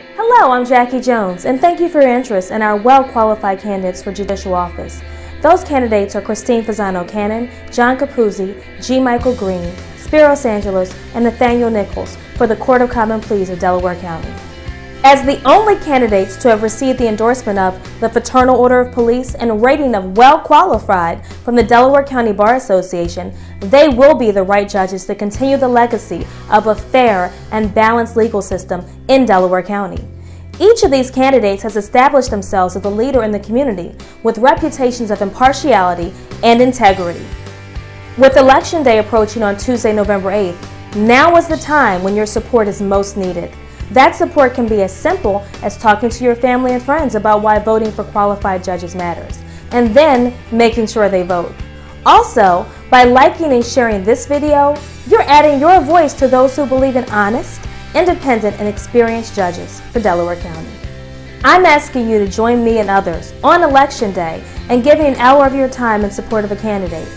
Hello, I'm Jacquie Jones, and thank you for your interest in our well-qualified candidates for judicial office. Those candidates are Christine Fizzano Cannon, John Capuzzi, G. Michael Green, Spiros Angelos, and Nathaniel Nichols for the Court of Common Pleas of Delaware County. As the only candidates to have received the endorsement of the Fraternal Order of Police and rating of well qualified from the Delaware County Bar Association, they will be the right judges to continue the legacy of a fair and balanced legal system in Delaware County. Each of these candidates has established themselves as a leader in the community with reputations of impartiality and integrity. With Election Day approaching on Tuesday, November 8th, now is the time when your support is most needed. That support can be as simple as talking to your family and friends about why voting for qualified judges matters, and then making sure they vote. Also, by liking and sharing this video, you're adding your voice to those who believe in honest, independent, and experienced judges for Delaware County. I'm asking you to join me and others on Election Day and giving an hour of your time in support of a candidate.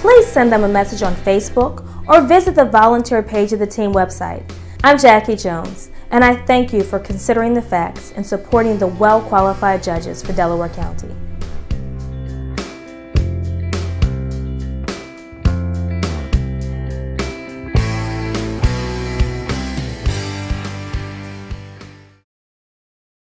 Please send them a message on Facebook or visit the volunteer page of the team website. I'm Jacquie Jones and I thank you for considering the facts and supporting the well qualified judges for Delaware County.